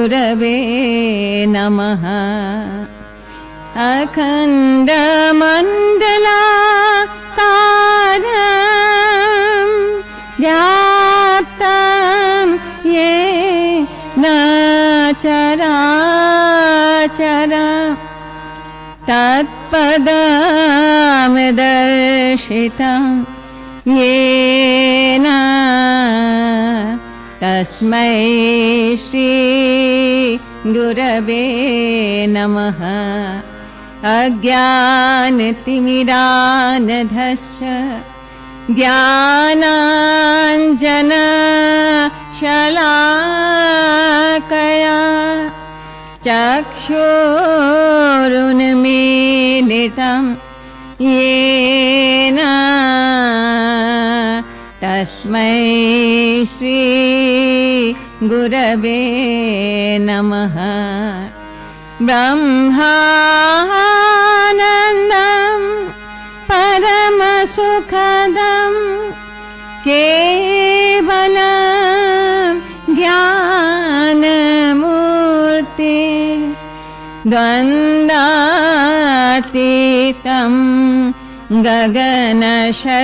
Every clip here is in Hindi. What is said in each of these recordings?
गुरवे नमः। अखण्डमण्डलाकारं व्याप्तं ये न चराचर तत्पदमदर्शितं येन तस्मै श्री गुरवे नमः। अज्ञानतिमिरानधस्य ज्ञानाञ्जनशलाकया चक्षुरुन्मीलितं येन तस्मै श्री गुरवे नमः। ब्रह्मानन्दं परमसुखदं केवलं ज्ञानमूर्ति द्वन्द्वातीतं गगनसदृशम्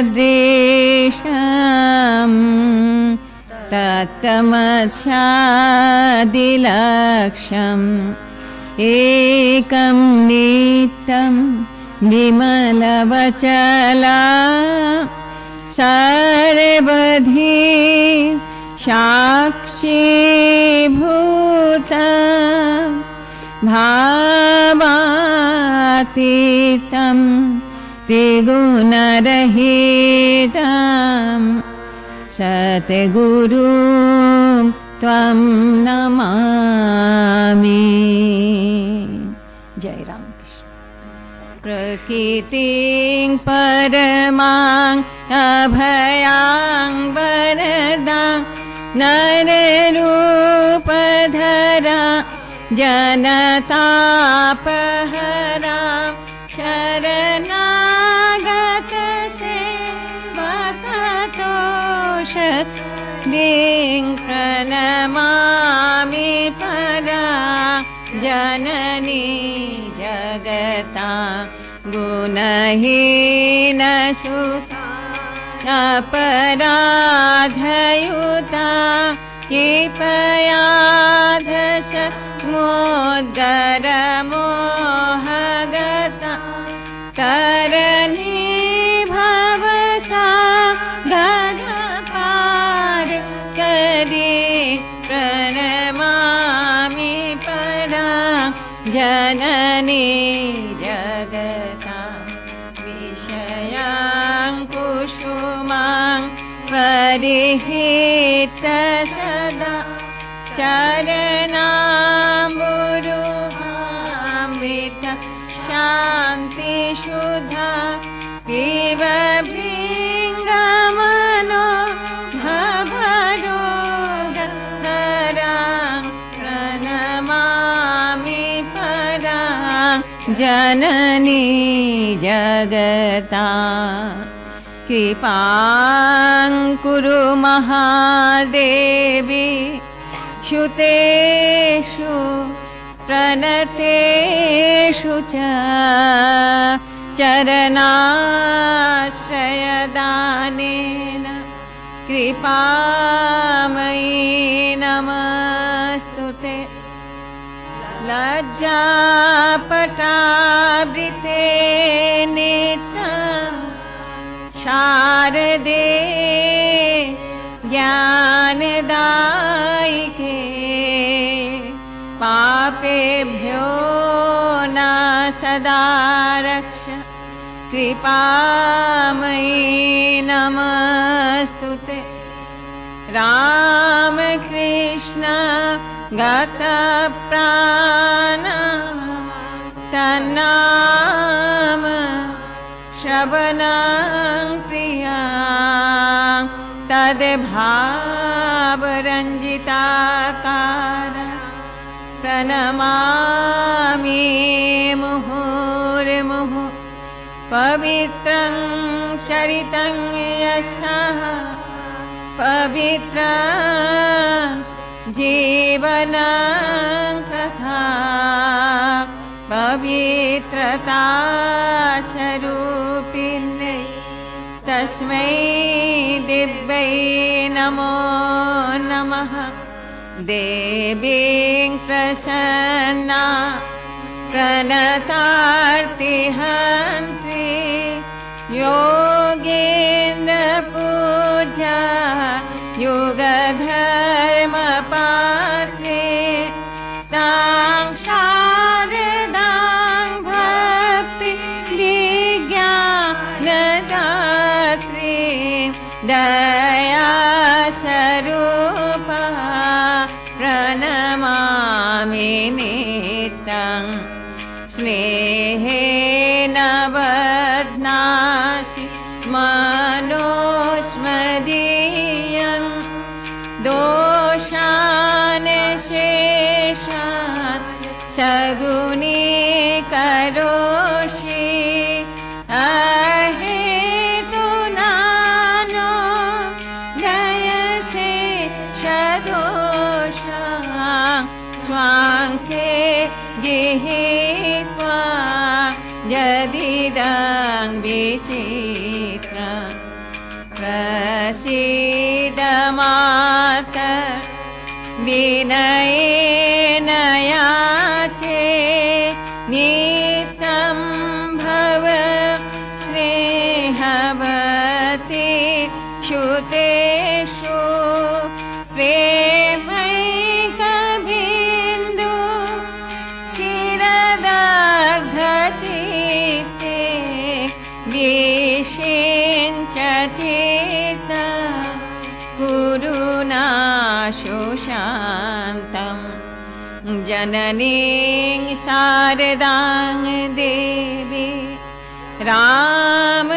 तत्तमस्यादिलक्ष्यम् एकं नित्यं विमलवचला। सर्वधि साक्षीभूता। भावातीतं त्रिगुणरहितम् सतगुरु त्वं नमामि। जय रामकृष्ण। प्रकृतिं परमां अभयां वरदां नररूपधरा जनतापहरा जननी जगता गुणहि न पराधयुता के पयाधस मो जननी जगता। कृपां कुरु महादेवी श्रुतेषु प्रणतेषु च चरणाश्रयदानेन। कृपामयी लज्जापटावृते नित्यं शारदे ज्ञानदायिके पापेभ्यो न सदा रक्ष। कृपामयी नमस्तु ते। रामकृष्ण गतप्राण तन्नाम श्रवणं प्रिया तद्भावरञ्जिताकार प्रणमामि मुहुर्मुहुः। पवित्रं चरितं यशः पवित्र जीवनं पवित्रता स्वरूपिण्यै तस्मै दिव्यै नमो नमः। देवीं प्रसन्ना प्रणतार्तिहन्त्री योगेन्द्रपूजा गुरुना शो शान्तं जननी शारदाङ्गी राम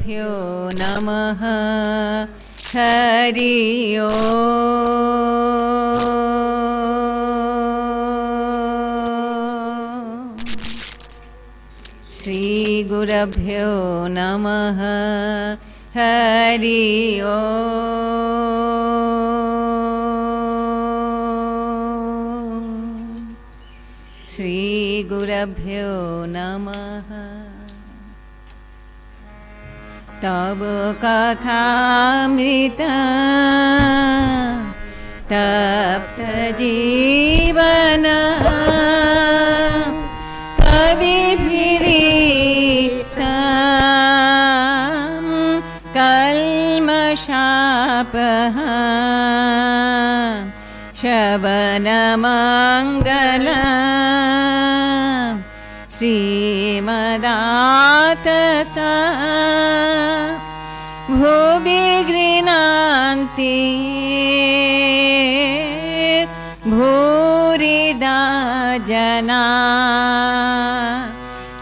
श्रीगुरुभ्यो नमः। हरि ओ। श्रीगुरभ्यो नमः। हरि ओ। श्रीगुरभ्यो नमः तव कथामृत। तप्तजीवन। कविभिरीता। कल्मषापः। शवनमङ्गल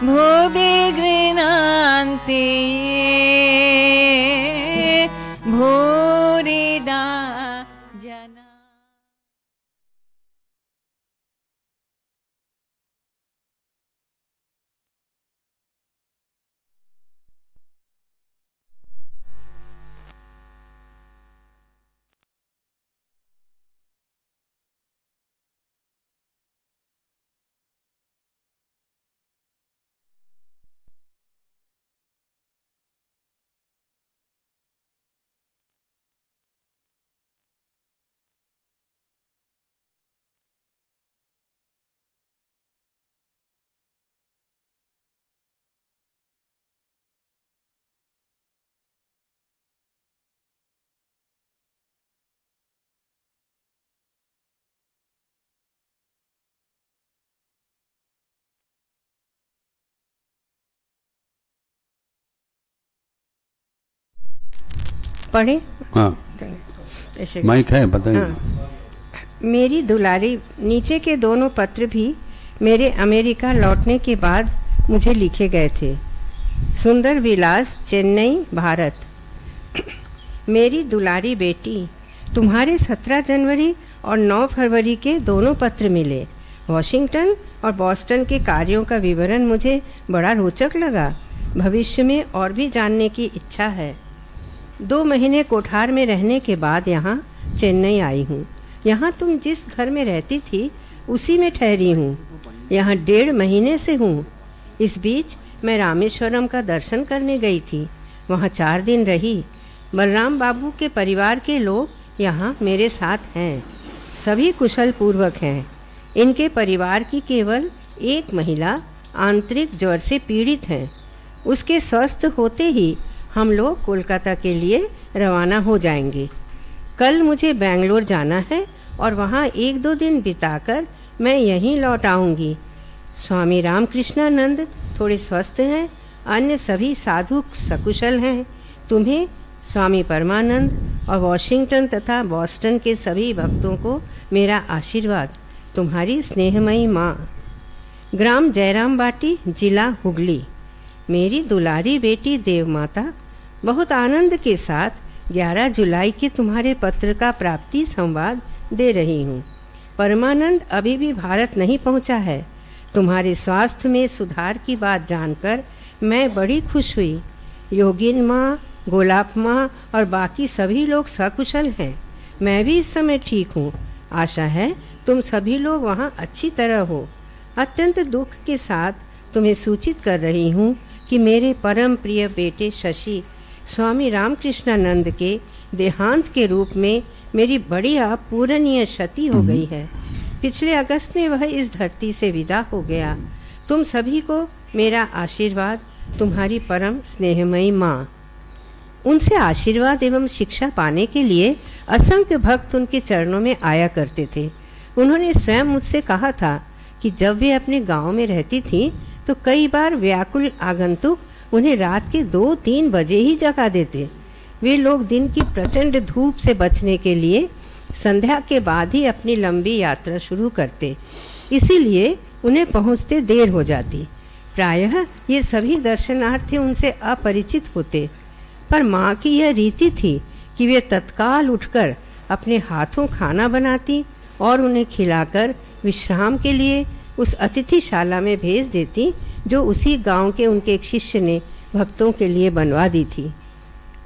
भोभि गृणान्ति। पढ़े? हाँ। माइक है बताइए हाँ। मेरी दुलारी नीचे के दोनों पत्र भी मेरे अमेरिका लौटने के बाद मुझे लिखे गए थे। सुंदर विलास चेन्नई भारत। मेरी दुलारी बेटी तुम्हारे 17 जनवरी और 9 फरवरी के दोनों पत्र मिले। वॉशिंगटन और बॉस्टन के कार्यों का विवरण मुझे बड़ा रोचक लगा। भविष्य में और भी जानने की इच्छा है। दो महीने कोठार में रहने के बाद यहाँ चेन्नई आई हूँ। यहाँ तुम जिस घर में रहती थी, उसी में ठहरी हूँ। यहाँ डेढ़ महीने से हूँ। इस बीच मैं रामेश्वरम का दर्शन करने गई थी। वहाँ चार दिन रही। बलराम बाबू के परिवार के लोग यहाँ मेरे साथ हैं। सभी कुशल पूर्वक हैं। इनके परिवार की केवल एक महिला आंतरिक ज्वर से पीड़ित हैं। उसके स्वस्थ होते ही हम लोग कोलकाता के लिए रवाना हो जाएँगे। कल मुझे बेंगलोर जाना है और वहाँ एक दो दिन बिताकर मैं यहीं लौट आऊँगी। स्वामी रामकृष्णानंद थोड़े स्वस्थ हैं, अन्य सभी साधु सकुशल हैं। तुम्हें स्वामी परमानंद और वॉशिंगटन तथा बॉस्टन के सभी भक्तों को मेरा आशीर्वाद। तुम्हारी स्नेहमयी माँ। ग्राम जयराम बाटी, जिला हुगली। मेरी दुलारी बेटी देवमाता, बहुत आनंद के साथ 11 जुलाई के तुम्हारे पत्र का प्राप्ति संवाद दे रही हूँ। परमानंद अभी भी भारत नहीं पहुँचा है। तुम्हारे स्वास्थ्य में सुधार की बात जानकर मैं बड़ी खुश हुई। योगिन माँ, गोलाप माँ और बाकी सभी लोग सकुशल हैं। मैं भी इस समय ठीक हूँ। आशा है तुम सभी लोग वहाँ अच्छी तरह हो। अत्यंत दुख के साथ तुम्हें सूचित कर रही हूँ कि मेरे परम प्रिय बेटे शशि स्वामी रामकृष्णानंद के देहांत के रूप में मेरी बड़ी अपूरणीय क्षति हो गई है। पिछले अगस्त में वह इस धरती से विदा हो गया। तुम सभी को मेरा आशीर्वाद तुम्हारी परम स्नेहमयी माँ। उनसे आशीर्वाद एवं शिक्षा पाने के लिए असंख्य भक्त उनके चरणों में आया करते थे। उन्होंने स्वयं मुझसे कहा था कि जब वे अपने गाँव में रहती थी तो कई बार व्याकुल आगंतुक उन्हें रात के दो तीन बजे ही जगा देते। वे लोग दिन की प्रचंड धूप से बचने के लिए संध्या के बाद ही अपनी लंबी यात्रा शुरू करते। इसीलिए उन्हें पहुँचते देर हो जाती। प्रायः ये सभी दर्शनार्थी उनसे अपरिचित होते। पर माँ की यह रीति थी कि वे तत्काल उठकर अपने हाथों खाना बनाती और उन्हें खिलाकर विश्राम के लिए उस अतिथिशाला में भेज देती, जो उसी गाँव के उनके एक शिष्य ने भक्तों के लिए बनवा दी थी।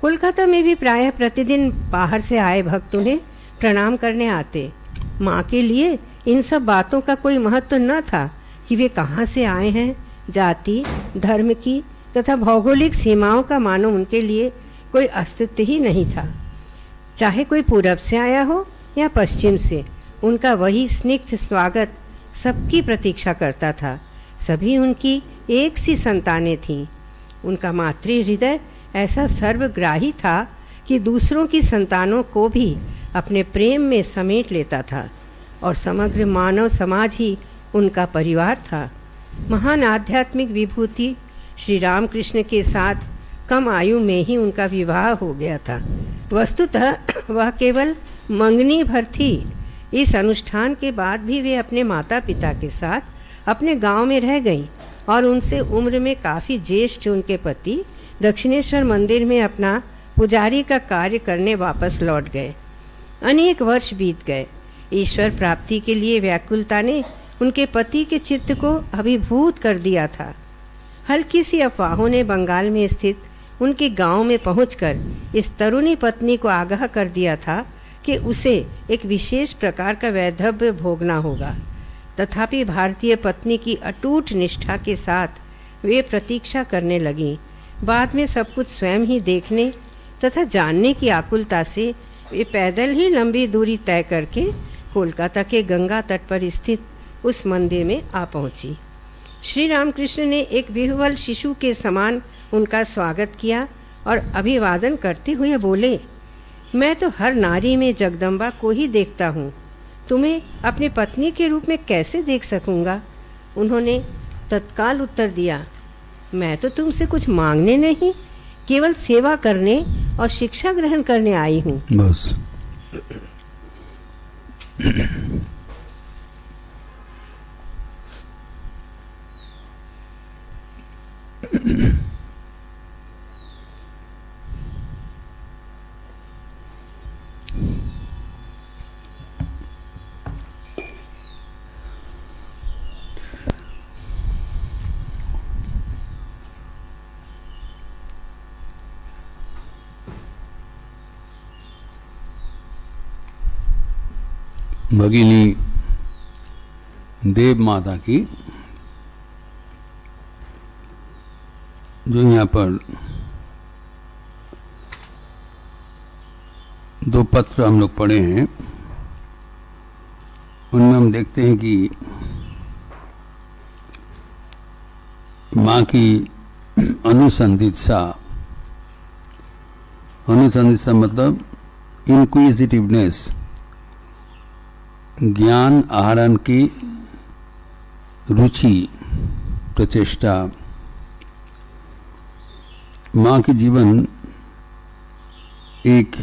कोलकाता में भी प्रायः प्रतिदिन बाहर से आए भक्त उन्हें प्रणाम करने आते। माँ के लिए इन सब बातों का कोई महत्व न था कि वे कहाँ से आए हैं। जाति, धर्म की तथा भौगोलिक सीमाओं का मानो उनके लिए कोई अस्तित्व ही नहीं था। चाहे कोई पूरब से आया हो या पश्चिम से, उनका वही स्निग्ध स्वागत सबकी प्रतीक्षा करता था। सभी उनकी एक सी संतानें थीं। उनका मातृ हृदय ऐसा सर्वग्राही था कि दूसरों की संतानों को भी अपने प्रेम में समेट लेता था और समग्र मानव समाज ही उनका परिवार था। महान आध्यात्मिक विभूति श्री रामकृष्ण के साथ कम आयु में ही उनका विवाह हो गया था। वस्तुतः वह केवल मंगनी भर थी इस अनुष्ठान के बाद भी वे अपने माता पिता के साथ अपने गाँव में रह गईं और उनसे उम्र में काफ़ी ज्येष्ठ उनके पति दक्षिणेश्वर मंदिर में अपना पुजारी का कार्य करने वापस लौट गए। अनेक वर्ष बीत गए। ईश्वर प्राप्ति के लिए व्याकुलता ने उनके पति के चित्त को अभिभूत कर दिया था। हल्की सी अफवाहों ने बंगाल में स्थित उनके गाँव में पहुंचकर इस तरुणी पत्नी को आगाह कर दिया था कि उसे एक विशेष प्रकार का वैधव्य भोगना होगा। तथापि भारतीय पत्नी की अटूट निष्ठा के साथ वे प्रतीक्षा करने लगी। बाद में सब कुछ स्वयं ही देखने तथा जानने की आकुलता से वे पैदल ही लंबी दूरी तय करके कोलकाता के गंगा तट पर स्थित उस मंदिर में आ पहुँची। श्री रामकृष्ण ने एक विह्वल शिशु के समान उनका स्वागत किया और अभिवादन करते हुए बोले मैं तो हर नारी में जगदम्बा को ही देखता हूँ। तुम्हें अपनी पत्नी के रूप में कैसे देख सकूँगा? उन्होंने तत्काल उत्तर दिया, मैं तो तुमसे कुछ मांगने नहीं, केवल सेवा करने और शिक्षा ग्रहण करने आई हूँ। बस। भगिनी देव माता की, जो यहाँ पर दो पत्र हम लोग पढ़े हैं, उनमें हम देखते हैं कि माँ की अनुसंधित्सा अनुसंधित्सा मतलब इनक्विजिटिवनेस ज्ञान आहरण की रुचि, प्रचेष्टा। माँ के जीवन एक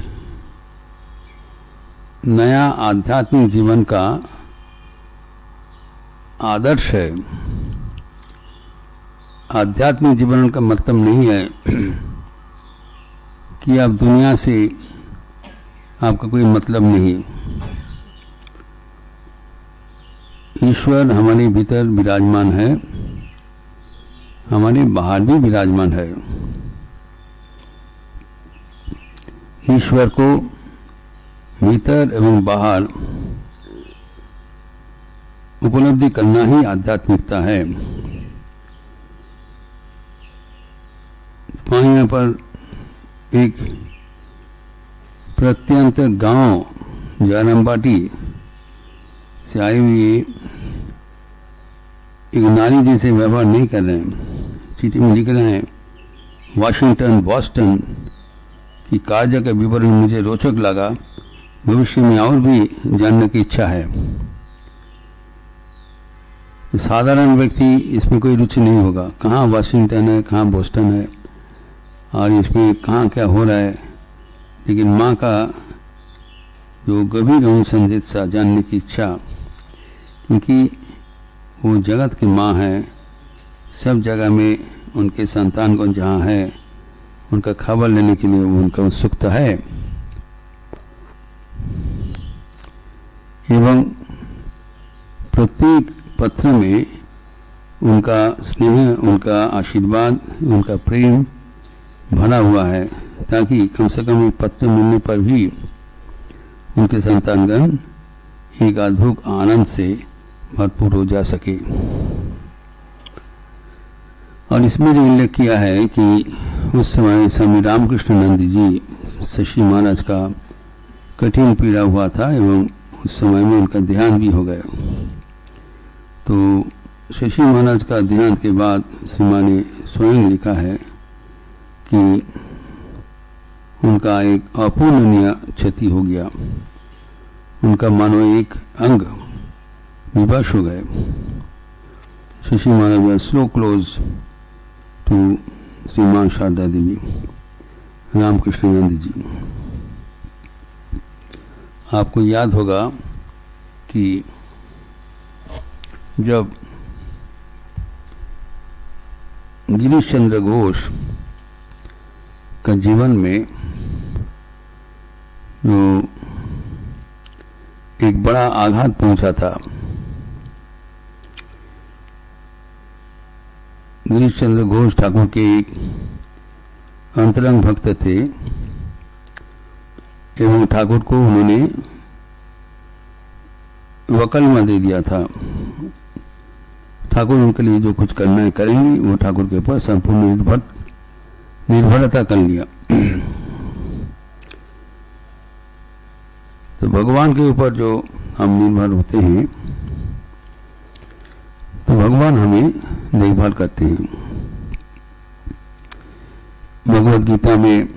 नया आध्यात्मिक जीवन का आदर्श है। आध्यात्मिक जीवन का मतलब नहीं है कि आप दुनिया से आपका कोई मतलब नहीं। ईश्वर हमारे भीतर विराजमान है। हमारे बाहर भी विराजमान है। ईश्वर को भीतर एवं बाहर उपलब्धि करना ही आध्यात्मिकता है। यहाँ पर एक प्रत्यंत गाँव जारमबाटी से आई हुई एक नारी जैसे व्यवहार नहीं कर रहे हैं चिट्ठी में लिख रहे हैं वाशिंगटन बॉस्टन की कार्य का विवरण मुझे रोचक लगा, भविष्य में और भी जानने की इच्छा है। साधारण व्यक्ति इसमें कोई रुचि नहीं होगा। कहाँ वाशिंगटन है, कहाँ बोस्टन है, और इसमें कहाँ क्या हो रहा है, लेकिन माँ का जो गंभीर अनुसंधित सा जानने की इच्छा, क्योंकि वो जगत की माँ है। सब जगह में उनके संतान को जहाँ है, उनका खबर लेने के लिए उनका उत्सुकता है। एवं प्रत्येक पत्र में उनका स्नेह, उनका आशीर्वाद, उनका प्रेम भरा हुआ है, ताकि कम से कम एक पत्र मिलने पर भी उनके संतानगण एक अद्भुत आनंद से भरपूर हो जा सके। और इसमें जो उल्लेख किया है कि उस समय स्वामी रामकृष्ण नंद जी शशि महाराज का कठिन पीड़ा हुआ था एवं उस समय में उनका ध्यान भी हो गया। तो शशि महाराज का ध्यान के बाद सीमा ने स्वयं लिखा है कि उनका एक अपूर्णनीय क्षति हो गया। उनका मानो एक अंग विवश हो गए। Shashi Maharaj slow close to Shri Maa Sharada Devi, Ramakrishna Gandhi ji. आपको याद होगा कि जब गिरीश चंद्र घोष का जीवन में, जो एक बड़ा आघात पहुँचा था गिरीश चंद्र घोष ठाकुर के एक अंतरंग भक्त थे एवं ठाकुर को उन्होंने वकलमा दे दिया था। ठाकुर उनके लिए जो कुछ करना है करेंगे, वो ठाकुर के ऊपर संपूर्ण निर्भर निर्भरता कर लिया। तो भगवान के ऊपर जो हम निर्भर होते हैं तो भगवान हमें देखभाल करते हैं। भगवत गीता में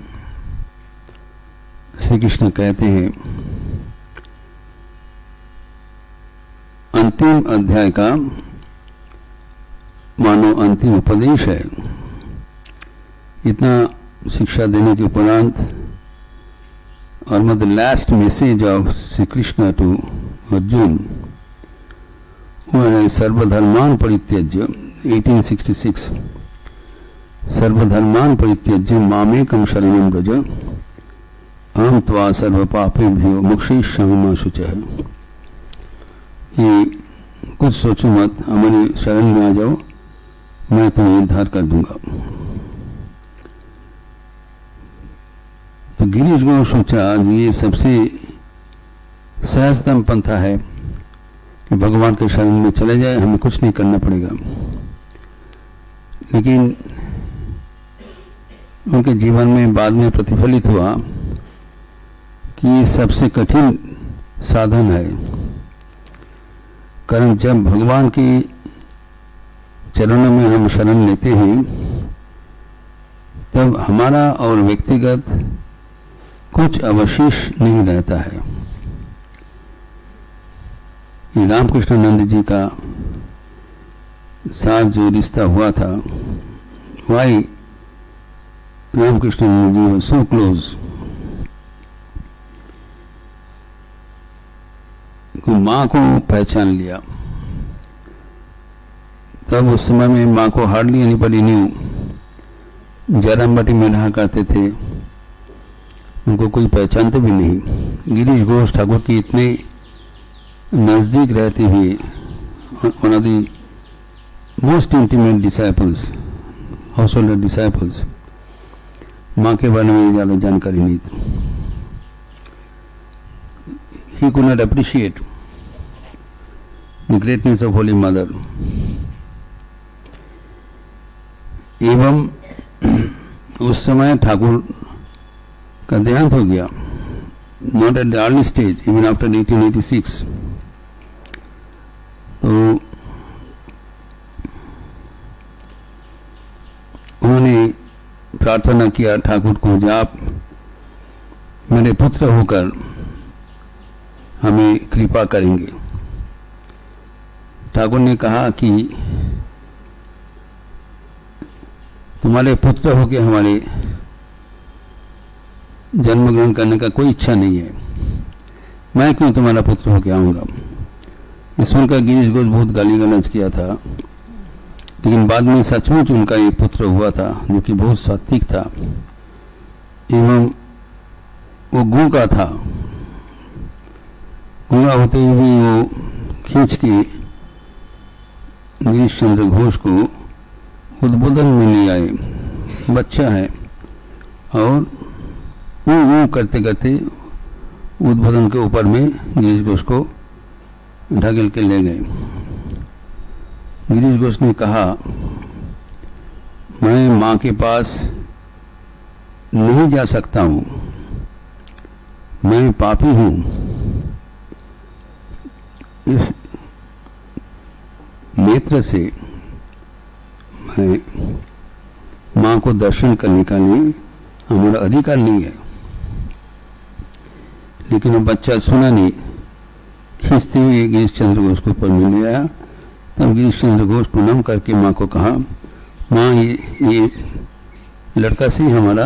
श्री कृष्ण कहते हैं, अंतिम अध्याय का मानो अंतिम उपदेश है। इतना शिक्षा देने के उपरांत और the last message of Shri Krishna to Arjun. वो सर्वधर्मान परित्यज्य 1866 सर्वधर्मान परित्यज्य मामेकम शरणम ब्रज अहम त्वा सर्व पापे भ्यो मुक्षेश्यामा शुच। है ये कुछ सोचो मत हमारी शरण में आ जाओ, मैं तुम्हें उद्धार कर दूँगा। तो गिरीश गो सोचा ये सबसे सहजतम पंथा है। कि भगवान के शरण में चले जाए, हमें कुछ नहीं करना पड़ेगा। लेकिन उनके जीवन में बाद में प्रतिफलित हुआ कि ये सबसे कठिन साधन है। कारण जब भगवान की चरणों में हम शरण लेते हैं, तब हमारा और व्यक्तिगत कुछ अवशेष नहीं रहता है। ये रामकृष्ण नंद जी का साथ जो रिश्ता हुआ था, वाई रामकृष्ण नंद जी वो सो क्लोज माँ को पहचान लिया। तब उस समय में माँ को हार्डली एनीबडी न्यू जरमबटी में रहा करते थे। उनको कोई पहचानते भी नहीं। गिरीश घोष ठाकुर की इतने नज़दीक रहते हुए one of the most intimate disciples house holder disciples Maa के बारे में ज़्यादा जानकारी नहीं थी। He could not appreciate the greatness of holy mother एवं उस समय ठाकुर का देहांत हो गया not at the early stage even after 1886 तो उन्होंने प्रार्थना किया ठाकुर को जो आप मेरे पुत्र होकर हमें कृपा करेंगे। ठाकुर ने कहा कि तुम्हारे पुत्र होके हमारे जन्म ग्रहण करने का कोई इच्छा नहीं है। मैं क्यों तुम्हारा पुत्र होके आऊँगा? ये सुनकर गिरीश घोष बहुत गाली गलौज किया था। लेकिन बाद में सचमुच उनका एक पुत्र हुआ था, जो कि बहुत सात्विक था। एवं वो गूँगा था। गूँगा होते हुए भी वो खींच के गिरीश चंद्र घोष को उद्बोधन में ले आए। बच्चा है और ऊ ऊ करते करते उद्बोधन के ऊपर में गिरीश घोष को ढकेल के ले गए। गिरीश घोष ने कहा, मैं माँ के पास नहीं जा सकता हूँ। मैं पापी हूँ। इस नेत्र से मैं माँ को दर्शन करने का लिए हमारा अधिकार नहीं है। लेकिन वो बच्चा सुना नहीं। खींचते हुए गिरीश चंद्र घोष को ऊपर में ले आया। तब गिरीश चंद्र घोष प्रणाम करके माँ को कहा, माँ, ये ये लड़का से हमारा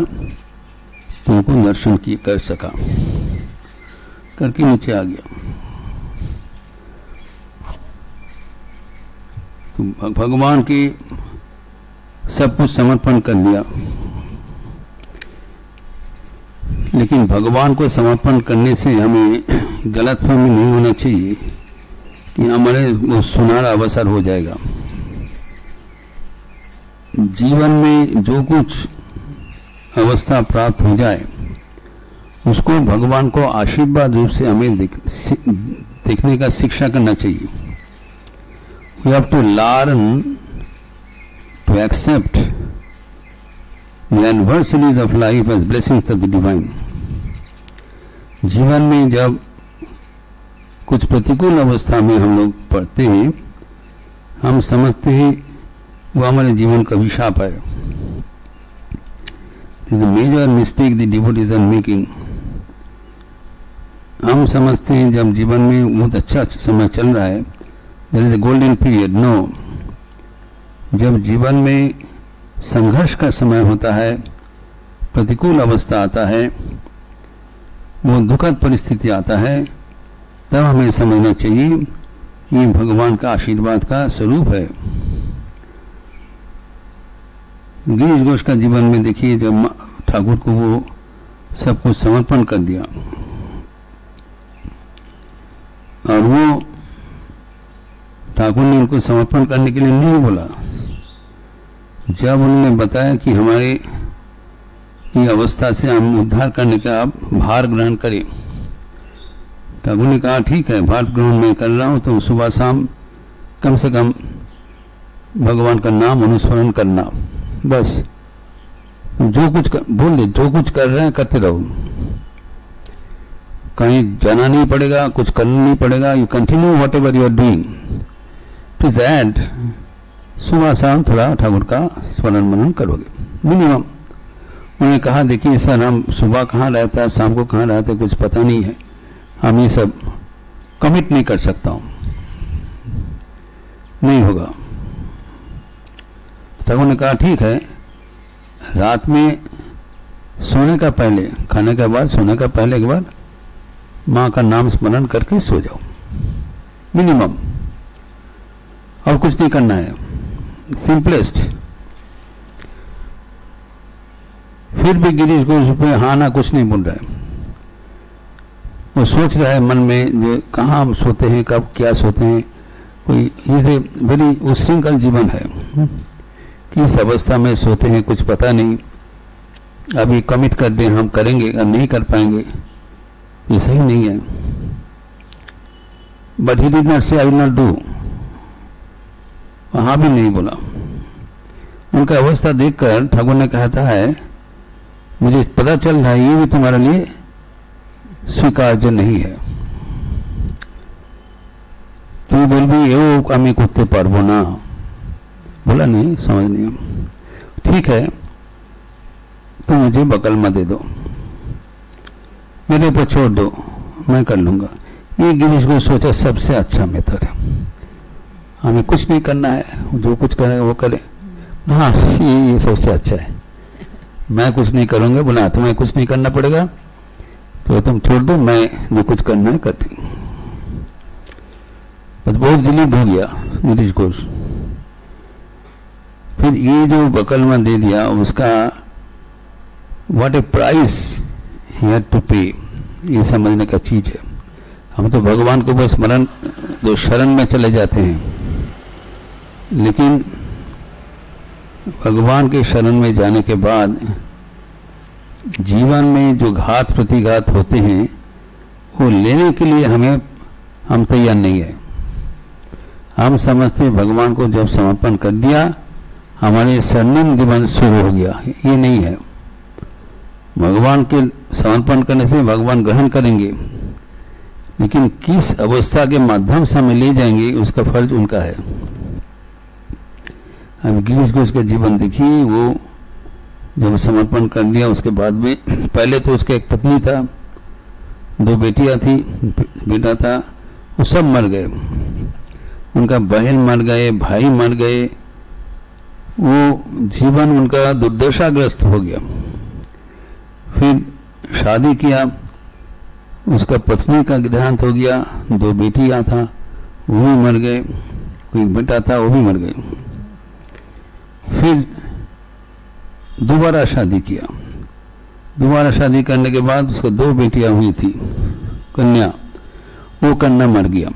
तुमको दर्शन की, कर सका। करके नीचे आ गया। तो भगवान की सब कुछ समर्पण कर दिया। लेकिन भगवान को समर्पण करने से हमें गलत फहमी नहीं होना चाहिए कि हमारे वो सुनहरा अवसर हो जाएगा। जीवन में जो कुछ अवस्था प्राप्त हो जाए उसको भगवान को आशीर्वाद रूप से हमें देख, देखने का शिक्षा करना चाहिए। We have to learn to accept the adversities of life as blessings of the जीवन में जब कुछ प्रतिकूल अवस्था में हम लोग पढ़ते हैं, हम समझते हैं, वो हमारे जीवन का अभिशाप है। Major mistake the devotees are making हम समझते हैं जब जीवन में बहुत अच्छा समय चल रहा है there is golden period no जब जीवन में संघर्ष का समय होता है, प्रतिकूल अवस्था आता है वो दुखद परिस्थिति आता है, तब हमें समझना चाहिए कि भगवान का आशीर्वाद का स्वरूप है। गिरीश घोष का जीवन में देखिए, जब ठाकुर को वो सब कुछ समर्पण कर दिया, और वो ठाकुर ने उनको समर्पण करने के लिए नहीं बोला। जब उन्होंने बताया कि हमारे ये अवस्था से हम उद्धार करने का आप भार ग्रहण करें। ठाकुर ने कहा ठीक है भार ग्रहण मैं कर रहा हूँ तो सुबह शाम कम से कम भगवान का नाम अनुस्मरण करना। बस जो कुछ कर, बोल दे जो कुछ कर रहे हैं करते रहो। कहीं जाना नहीं पड़ेगा कुछ करना नहीं पड़ेगा you continue whatever you are doing please add सुबह शाम थोड़ा ठाकुर का स्मरण मनन करोगे। मिनिमम उन्होंने कहा, देखिए सर हम सुबह कहाँ रहता है शाम को कहाँ रहते है कुछ पता नहीं है। हम ये सब कमिट नहीं कर सकता हूँ। नहीं होगा। ठाकुर ने कहा, ठीक है। रात में सोने का पहले, खाने के बाद, सोने का पहले एक बार माँ का नाम स्मरण करके सो जाओ। मिनिमम और कुछ नहीं करना है। सिंपलेस्ट फिर भी गिरीश घोष पे हाँ ना कुछ नहीं बोल रहा है। वो सोच रहा है मन में जो कहाँ हम सोते हैं, कब क्या सोते हैं। कोई इसे बड़ी उच्छृंखल जीवन है। किस अवस्था में सोते हैं कुछ पता नहीं। अभी कमिट कर दें, हम करेंगे और नहीं कर पाएँगे, ये सही नहीं है। बट ही डिड नॉट से आई नॉट डू वहाँ भी नहीं बोला। उनका अवस्था देखकर ठाकुर ने कहता है मुझे पता चल रहा है ये भी तुम्हारे लिए स्वीकार्य नहीं है তুই বলবি এও আমি করতে পারবো না बोला नहीं समझ नहीं ठीक है तो मुझे बकलमा दे दो मेरे ऊपर छोड़ दो मैं कर लूंगा ये गिरीश को सोचा सबसे अच्छा मेथड है हमें कुछ नहीं करना है जो कुछ करें वो करें हाँ ये ये सबसे अच्छा है मैं कुछ नहीं करूँगा बोला तुम्हें कुछ नहीं करना पड़ेगा। तो तुम छोड़ दो, मैं जो कुछ करना है करती बस बहुत रिलीव हो गया गिरीश घोष। फिर ये जो बकलमा दे दिया, उसका what a price he to pay ये समझने का चीज़ है। हम तो भगवान को बस स्मरण जो शरण में चले जाते हैं। लेकिन भगवान के शरण में जाने के बाद जीवन में जो घात प्रतिघात होते हैं, वो लेने के लिए हमें, हम तैयार नहीं है। हम समझते भगवान को जब समर्पण कर दिया, हमारे स्वर्णिम जीवन शुरू हो गया। ये नहीं है। भगवान के समर्पण करने से भगवान ग्रहण करेंगे। लेकिन किस अवस्था के माध्यम से हमें ले जाएँगे, उसका फ़र्ज़ उनका है। अब गिरीश को उसका जीवन देखिए वो जब समर्पण कर दिया, उसके बाद में पहले तो उसका एक पत्नी था, दो बेटियाँ थी, बेटा था, वो सब मर गए। उनका बहन मर गए, भाई मर गए, वो जीवन उनका दुर्दशाग्रस्त हो गया। फिर शादी किया, उसका पत्नी का देहांत हो गया, दो बेटियाँ था, वो भी मर गए, कोई बेटा था, वो भी मर गए। फिर दोबारा शादी किया। दोबारा शादी करने के बाद उसका दो बेटियाँ हुई थी, कन्या। वो कन्या मर गया।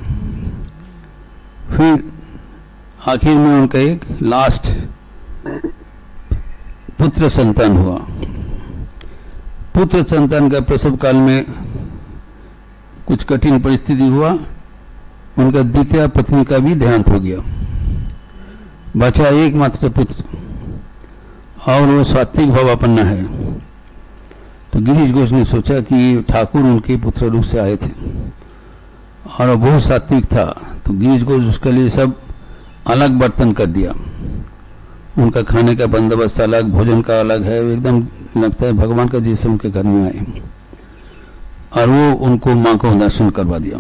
फिर आखिर में उनका एक लास्ट पुत्र संतान हुआ। पुत्र संतान का प्रसव काल में कुछ कठिन परिस्थिति हुआ। उनका द्वितीय पत्नी का भी देहांत हो गया। बचा एकमात्र पुत्र। और वो सात्विक भावापन्ना है। तो गिरीश घोष ने सोचा कि ठाकुर उनके पुत्र रूप से आए थे। और वो बहुत सात्विक था। तो गिरीश घोष उसके लिए सब अलग बर्तन कर दिया। उनका खाने का बंदोबस्त अलग, भोजन का अलग है। एकदम लगता है भगवान का जैसे उनके घर में आए। और वो उनको माँ को दर्शन करवा दिया।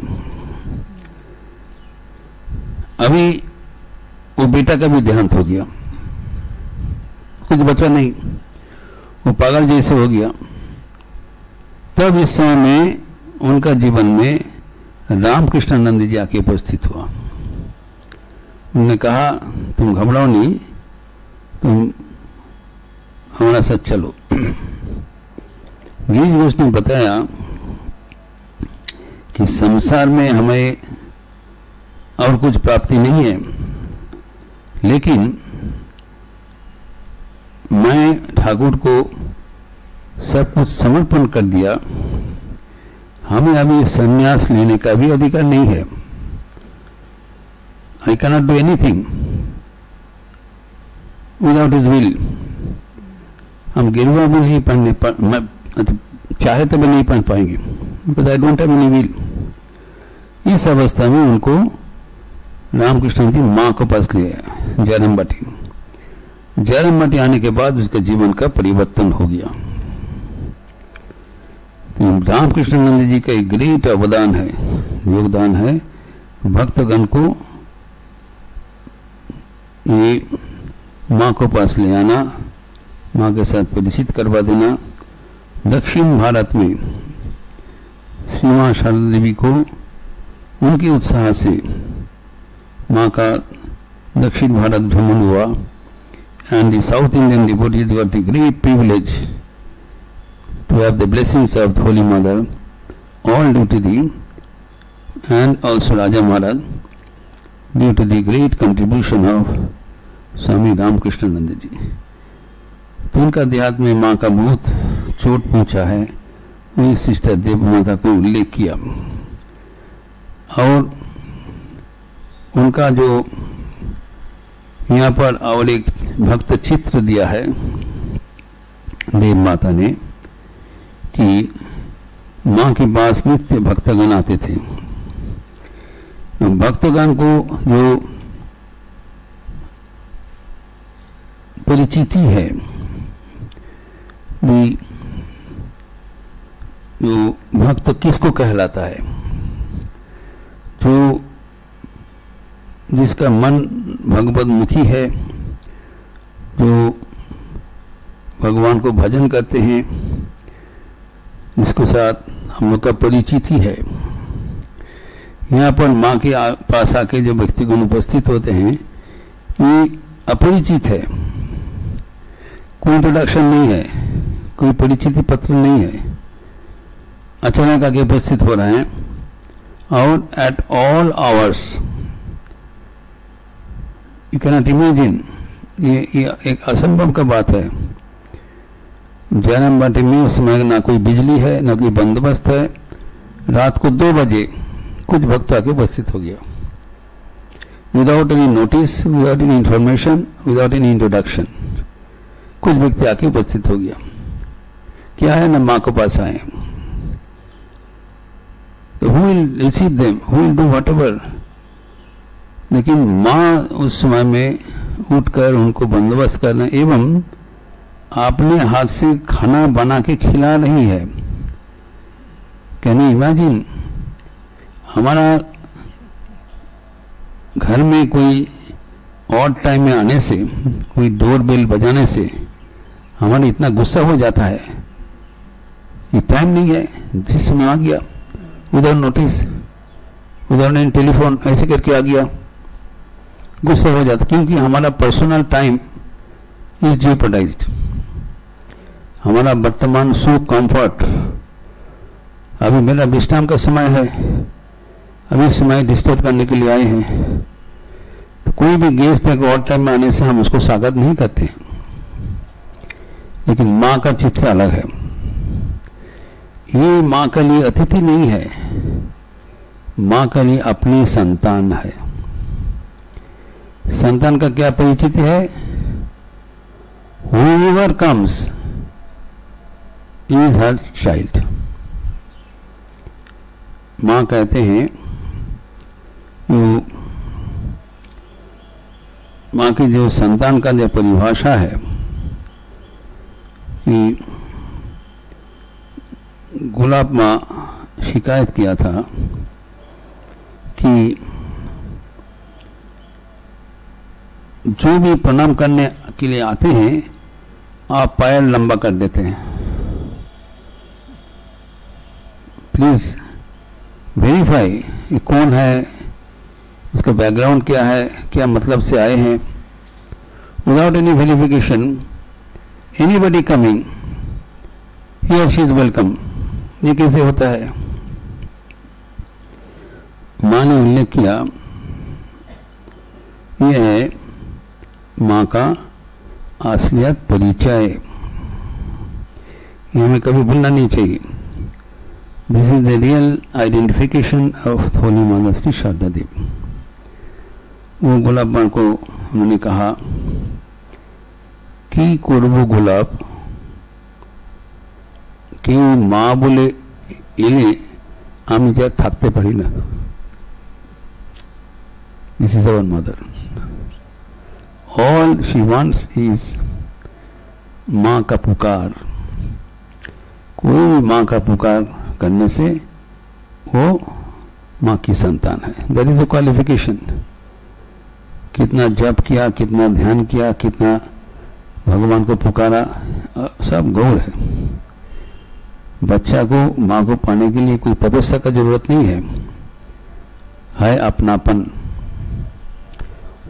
अभी वो बेटा का भी देहांत हो गया। कुछ बचा नहीं, वो पागल जैसे हो गया। तब इस समय में उनका जीवन में रामकृष्णानंद जी आके उपस्थित हुआ। उन्होंने कहा, तुम घबराओ नहीं, तुम हमारा साथ चलो। गिरीश घोष ने बताया कि संसार में हमें और कुछ प्राप्ति नहीं है। लेकिन मैं ठाकुर को सब कुछ समर्पण कर दिया। हमें अभी संन्यास लेने का भी अधिकार नहीं है। I cannot do anything without his will हम गिरवा भी नहीं पहनने पा, मैं चाहे तो भी नहीं पहन पाएँगे because I don't have any will इस अवस्था में उनको रामकृष्ण जी माँ को पास लिया जयराम बाटी। जयराम बाटी आने के बाद उसके जीवन का परिवर्तन हो गया। तो रामकृष्णानंद जी का एक ग्रेट अवदान है, योगदान है, भक्तगण को ये माँ को पास ले आना, माँ के साथ परिचित करवा देना। दक्षिण भारत में सीमा शारदा देवी को उनके उत्साह से माँ का दक्षिण भारत भ्रमण हुआ and the south Indian devotees got the great privilege to have the blessings of the Holy Mother, all due to the and also Raja Maharaj, due to the great contribution of Swami Ramakrishnananda ji तो उनका देहात में माँ का बहुत चोट पहुँचा है वही सिस्टर देव माता को उल्लेख किया। और उनका जो यहाँ पर और एक भक्त चित्र दिया है, देव माता ने, कि माँ के पास नित्य भक्तगण आते थे। भक्तगण को जो परिचिति है, कि जो भक्त किसको कहलाता है जो जिसका मन भगवत मुखी है, जो भगवान को भजन करते हैं इसके साथ हम लोग का परिचित ही है। यहाँ पर माँ के पास आके जो व्यक्तिगण उपस्थित होते हैं, ये अपरिचित है। कोई इंट्रोडक्शन नहीं है, कोई परिचिति पत्र नहीं है। अचानक आगे उपस्थित हो रहे हैं, और at all hours you cannot imagine ये, ये एक असंभव का बात है। जैनम बाटी में उस समय ना कोई बिजली है ना कोई बंदोबस्त है। रात को दो बजे कुछ भक्त आके उपस्थित हो गया। Without any notice without any information without any introduction कुछ व्यक्ति आके उपस्थित हो गया। क्या है ना माँ के पास आए? तो who will receive them who will do whatever लेकिन माँ उस समय में उठकर उनको बंदोबस्त करना एवं अपने हाथ से खाना बना के खिला रही है। कैन इमेजिन हमारा घर में कोई और टाइम में आने से, कोई डोर बेल बजाने से हमारा इतना गुस्सा हो जाता है। कि टाइम नहीं है, जिस समय आ गया, उधर नोटिस उधर एनी टेलीफोन ऐसे करके आ गया। गुस्सा हो जाता, क्योंकि हमारा पर्सनल टाइम इज़ जेपरडाइज्ड हमारा वर्तमान सुख कंफर्ट अभी मेरा विश्राम का समय है, अभी समय डिस्टर्ब करने के लिए आए हैं तो कोई भी गेस्ट एक और टाइम में आने से हम उसको स्वागत नहीं करते लेकिन माँ का चित्र अलग है। ये माँ के लिए अतिथि नहीं है, माँ के लिए अपनी संतान है। संतान का क्या परिचित है? Whoever comes is her child माँ कहते हैं माँ की जो संतान का जो परिभाषा है, कि गुलाब माँ शिकायत किया था कि जो भी प्रणाम करने के लिए आते हैं, आप पैर लंबा कर देते हैं। प्लीज़ वेरीफाई ये कौन है, उसका बैकग्राउंड क्या है, क्या मतलब से आए हैं। Without any verification anybody coming ही और शी इज़ वेलकम ये कैसे होता है? माँ ने उल्लेख किया यह है माँ का असलियत परिचय ये हमें कभी भूलना नहीं चाहिए this is the real identification of holy Mata Shri Sharada देवी वो गुलाब माँ को उन्होंने कहा কি করব গোলাপ কেউ মা বলে এলে আমি যা থাকতে পারি না this is our mother all she wants is माँ का पुकार। कोई भी माँ का पुकार करने से वो माँ की संतान है। दैट इज़ द क्वालिफिकेशन कितना जप किया, कितना ध्यान किया, कितना भगवान को पुकारा, सब गौर है। बच्चा को, माँ को पाने के लिए कोई तपस्या का ज़रूरत नहीं है। है अपनापन।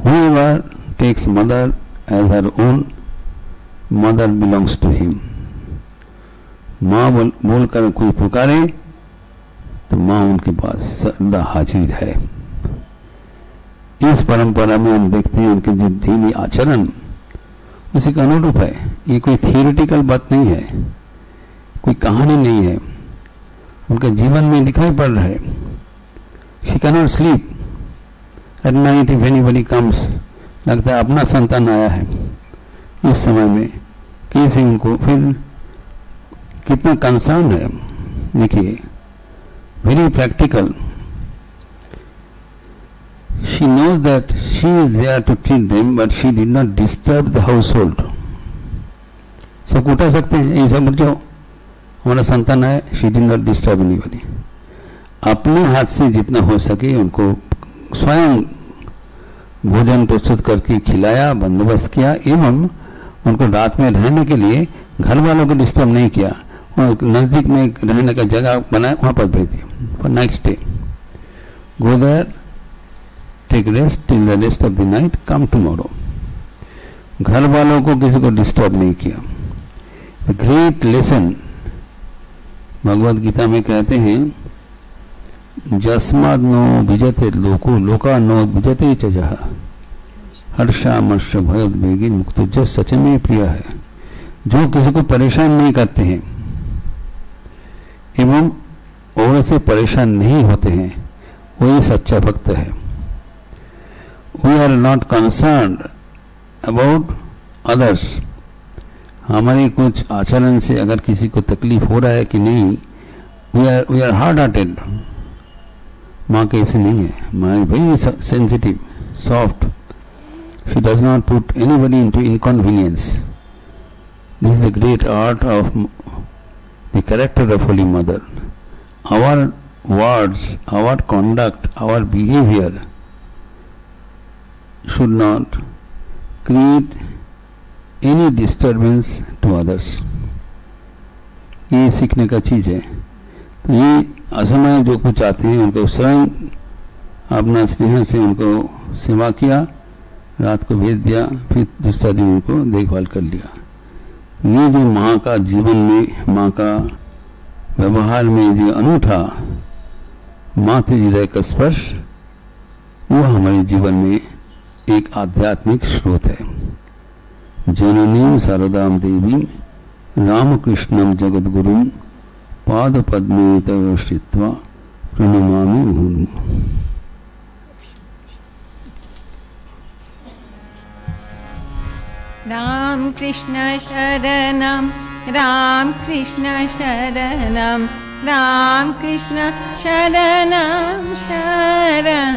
whoever takes mother as her own, mother belongs to him. माँ बोल, बोलकर कोई पुकारे तो माँ उनके पास सदा हाजिर है। इस परंपरा में हम देखते हैं उनके जो दीनी आचरण, उसी का अनुरूप है। ये कोई थियोरिटिकल बात नहीं है, कोई कहानी नहीं है। उनके जीवन में दिखाई पड़ रहा है। She cannot sleep at night if anybody comes लगता है अपना संतान आया है। इस समय में कैसे उनको फिर कितना कंसर्न है। देखिए very practical she knows that she is there to treat them, but she did not disturb the household. सब उठा सकते हैं ये सब जाओ। हमारा संतान है she did not disturb anybody अपने हाथ से जितना हो सके उनको स्वयं भोजन प्रस्तुत करके खिलाया, बंदोबस्त किया, एवं उनको रात में रहने के लिए घर वालों को डिस्टर्ब नहीं किया। और नज़दीक में रहने का जगह बनाया, वहाँ पर भेज दिया। For night stay go there take rest till the rest of the night come tomorrow घर वालों को किसी को डिस्टर्ब नहीं किया। The great lesson Bhagavad Gita में कहते हैं जस्माद नो विजते लोको लोका नो विजते च हर्षा मर्ष भयत बेगी मुक्त सच में प्रिय है। जो किसी को परेशान नहीं करते हैं, एवं और से परेशान नहीं होते हैं, वही सच्चा भक्त है। We are not concern about others हमारे कुछ आचरण से अगर किसी को तकलीफ़ हो रहा है कि नहीं we are we are hard hearted माँ के ऐसे नहीं है। Maa is very sensitive soft she does not put anybody into inconvenience this the great art of the character of holy mother our words, our conduct, our behavior should not create any disturbance to others ये सीखने का चीज़ है। तो ये असमय जो कुछ आते हैं, उनको स्वयं अपना स्नेह से उनको सेवा किया, रात को भेज दिया, फिर दूसरा दिन उनको देखभाल कर लिया। ये जो माँ का जीवन में, माँ का व्यवहार में जो अनूठा मातृ हृदय का स्पर्श वो हमारे जीवन में एक आध्यात्मिक स्रोत है। जननी शारदाम देवी, रामकृष्णम जगत गुरु पाद पद्मे तवश्रित्वा प्रणमामि मुहुर्मु राम कृष्ण शरणं राम कृष्ण शरणं राम कृष्ण शरणं शरण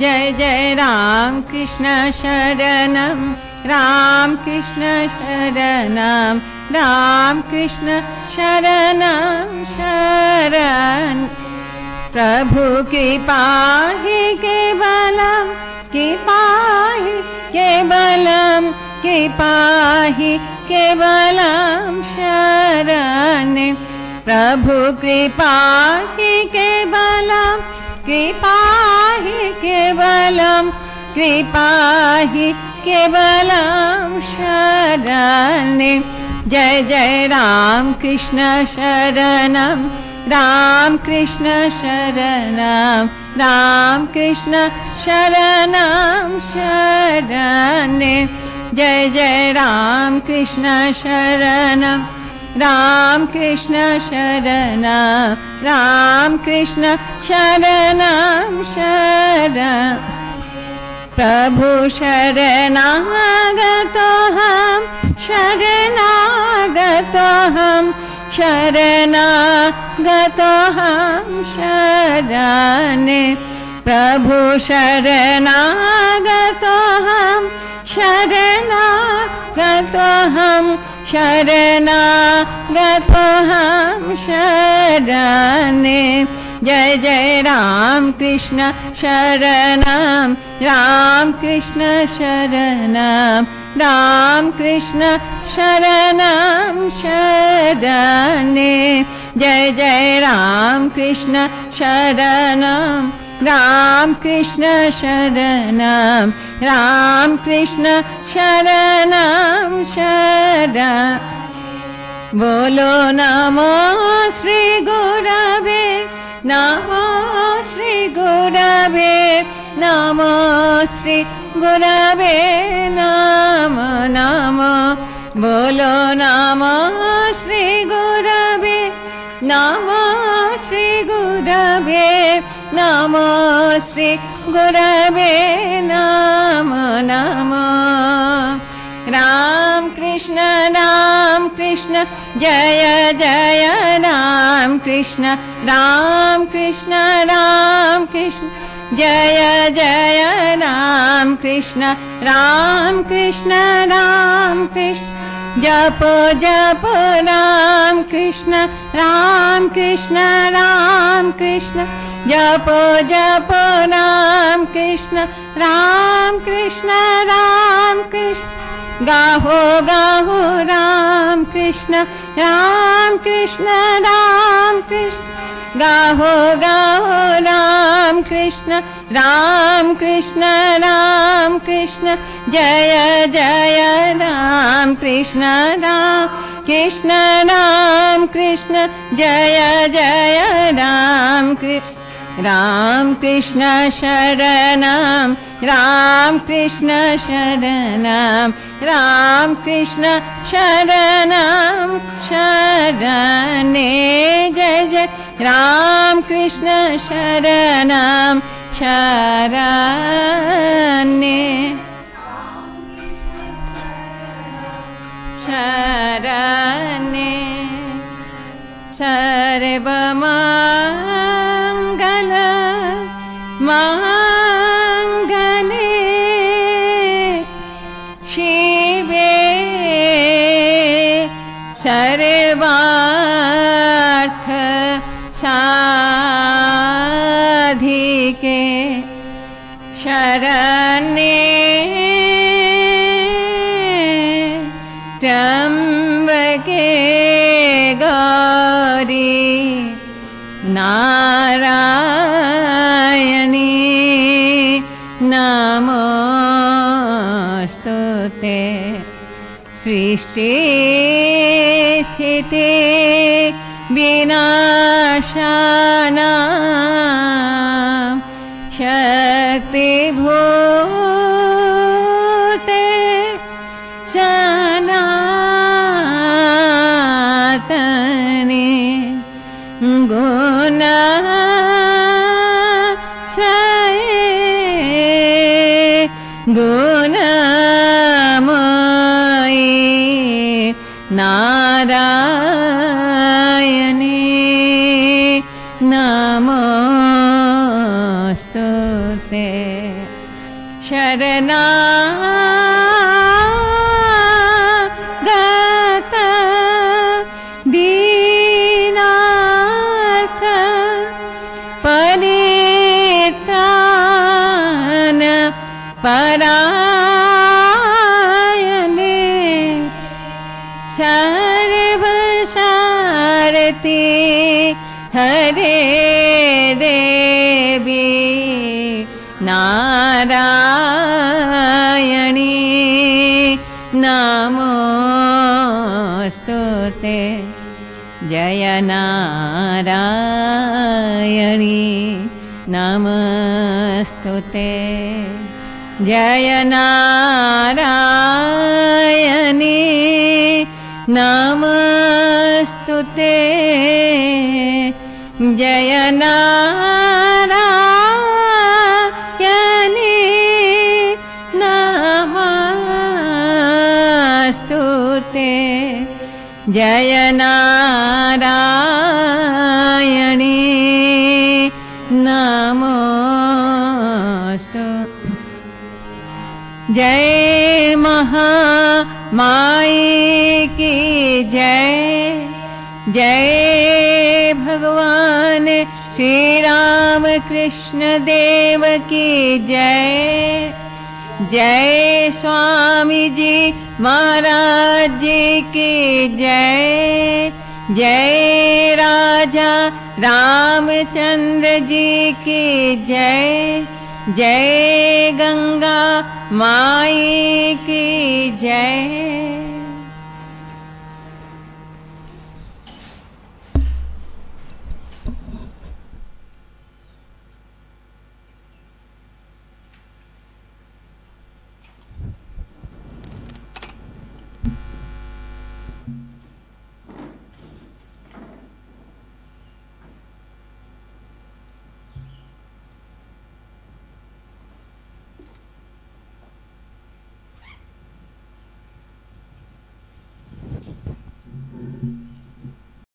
जय जय राम कृष्ण शरणं, राम कृष्ण शरणं, राम कृष्ण शरणं, शरण। प्रभु कृपा हि केवलं, कृपा हि केवलं, कृपा हि केवलं शरण। प्रभु कृपा हि केवलं कृपा हि केवलं कृपा हि केवलं शरण। जय जय राम कृष्ण शरणं राम कृष्ण शरणं राम कृष्ण शरणं शरण। जय जय राम कृष्ण शरणं राम कृष्ण शरण राम कृष्ण शरणं शरण। प्रभु शरणागतोऽहं शरणागतोऽहं शरणागतोऽहं शरणे। प्रभु शरणागतोऽहं शरणागतोऽहं शरणागतोऽहं शरणे। जय जय राम कृष्ण शरणं। राम कृष्ण शरणं। राम कृष्ण शरणं शरणे। जय जय राम कृष्ण शरणं राम कृष्ण शरणं राम कृष्ण शरणं शरण। बोलो नमो श्री गुरवे नमो श्री गुरवे नमो श्री गुरवे नम नम। बोलो नमो श्री गुरवे नमो श्री गुरवे नमो श्री गुरवे नम नम। राम कृष्ण राम कृष्ण जय जय राम कृष्ण। राम कृष्ण राम कृष्ण जय जय राम कृष्ण। राम कृष्ण राम कृष्ण जप जप राम कृष्ण राम कृष्ण राम कृष्ण जप जप राम कृष्ण राम कृष्ण राम कृष्ण गाहो गाहो राम कृष्ण राम कृष्ण राम कृष्ण गाहो गाहो राम कृष्ण राम कृष्ण राम कृष्ण जय जय राम कृष्ण राम कृष्ण राम कृष्ण जय जय राम राम कृष्ण शरणं राम कृष्ण शरणं राम कृष्ण शरणं शरणे जय जय राम कृष्ण शरणं शरणे शरणे सर्वमङ्गल मङ्गले शिवे सर्वार्थ सृष्टि स्थिति विनाशाना शरणा गत दीनाथ परितान परायन शर्बरी हर नारायणी नमस्तु ते जय नारायणी नमस्तु ते जय नारायणी नमस्तु ते महामाई की जय जय भगवान श्री राम कृष्ण देव की जय। जय स्वामी जी महाराज जी की जय। जय राजा रामचंद्र जी की जय। जय गंगा माई की जय।